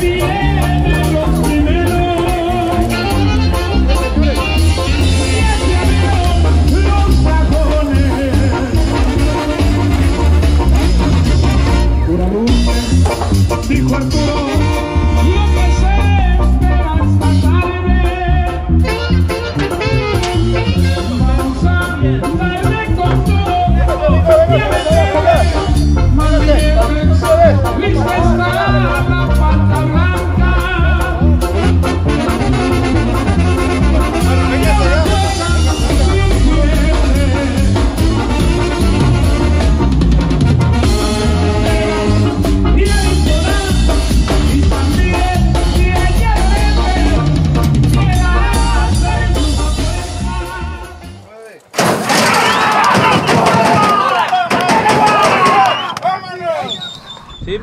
be.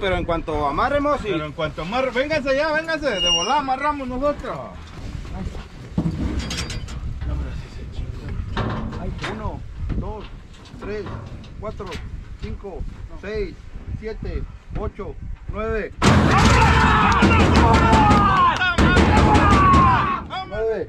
Pero en cuanto amarremos y... Pero en cuanto amarre, vénganse ya, vénganse, de volada amarramos nosotros. Uno, dos, tres, cuatro, cinco, seis, siete, ocho, nueve. Nueve.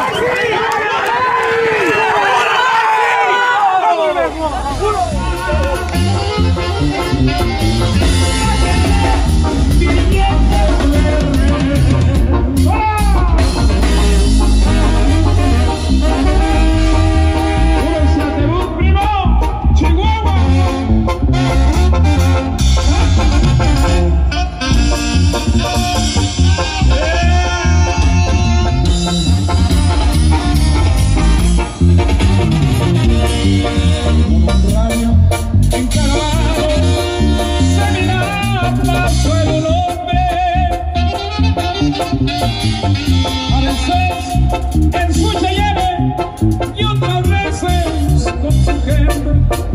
Un olor a mi encargado se mira a plazo el nombre, a veces en su chaleche y otras veces con su gente.